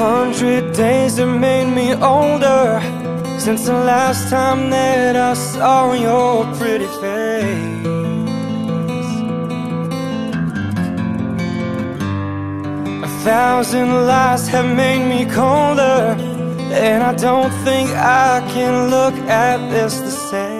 hundred days have made me older Since the last time that I saw your pretty face. A thousand lies have made me colder And I don't think I can look at this the same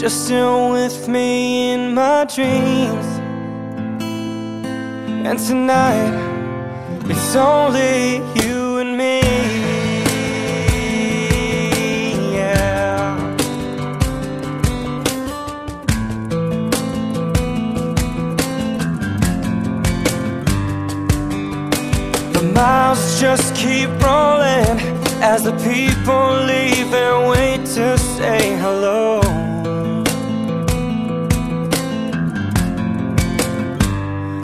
you're still with me in my dreams. And tonight It's only you and me. Yeah. The miles just keep rolling As the people leave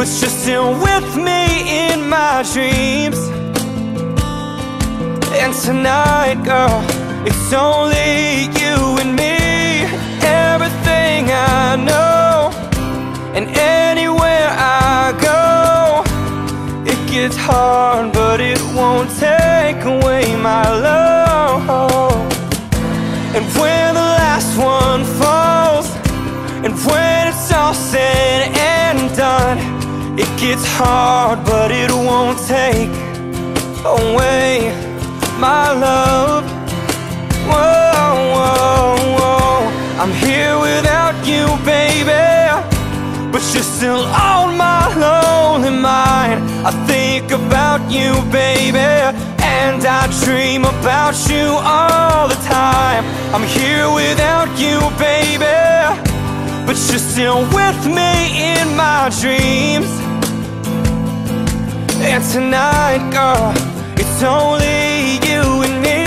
But you're still with me in my dreams. And tonight, girl, it's only you and me. Everything I know And anywhere I go It gets hard, but it won't take away gets hard, but it won't take away my love. Whoa, whoa, whoa. I'm here without you, baby But you're still on my lonely mind. I think about you, baby And I dream about you all the time. I'm here without you, baby But you're still with me in my dreams And tonight, girl, it's only you and me.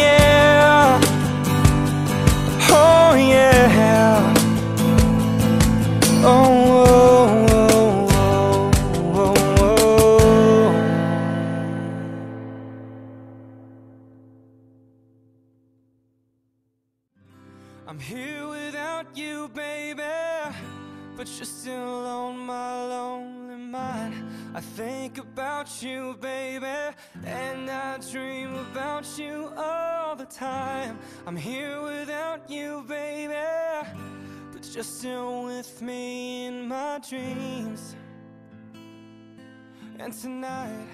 Yeah. Oh, yeah. Oh, oh, oh, oh, oh. oh. I'm here without you, baby But you're still on my lonely mind. I think about you, baby And I dream about you all the time. I'm here without you, baby But you're still with me in my dreams. And tonight